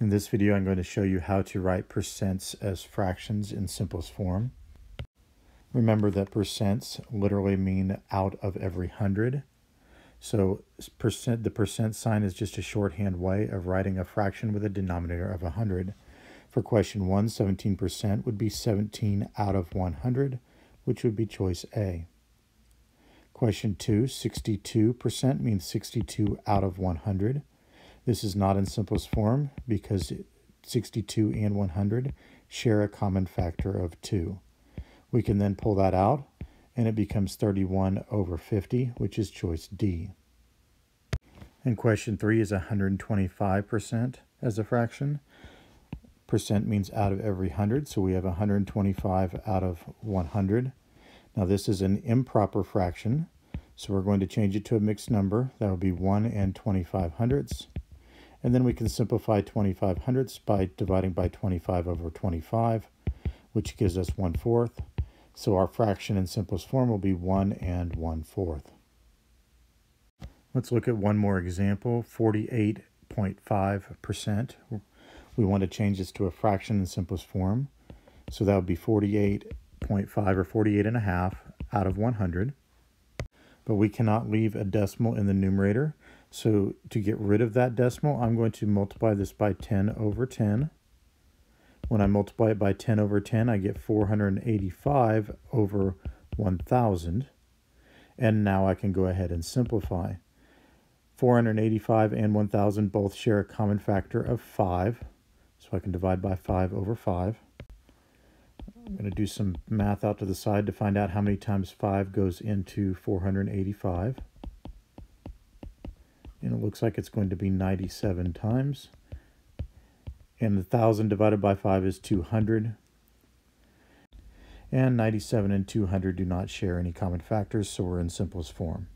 In this video, I'm going to show you how to write percents as fractions in simplest form. Remember that percents literally mean out of every hundred. So percent, the percent sign is just a shorthand way of writing a fraction with a denominator of 100. For question 1, 17% would be 17 out of 100, which would be choice A. Question 2, 62% means 62 out of 100. This is not in simplest form because 62 and 100 share a common factor of 2. We can then pull that out and it becomes 31 over 50, which is choice D. And question 3 is 125% as a fraction. Percent means out of every 100, so we have 125 out of 100. Now this is an improper fraction, so we're going to change it to a mixed number. That would be 1 and 25 hundredths. And then we can simplify 25 hundredths by dividing by 25 over 25, which gives us 1 fourth. So our fraction in simplest form will be 1 and 1 fourth. Let's look at one more example, 48.5%. We want to change this to a fraction in simplest form. So that would be 48.5 or 48 and a half out of 100. But we cannot leave a decimal in the numerator. So to get rid of that decimal, I'm going to multiply this by 10 over 10. When I multiply it by 10 over 10, I get 485 over 1,000. And now I can go ahead and simplify. 485 and 1,000 both share a common factor of 5. So I can divide by 5 over 5. I'm going to do some math out to the side to find out how many times 5 goes into 485 and it looks like it's going to be 97 times. And the 1,000 divided by 5 is 200. And 97 and 200 do not share any common factors, so we're in simplest form.